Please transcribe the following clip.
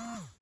Ah!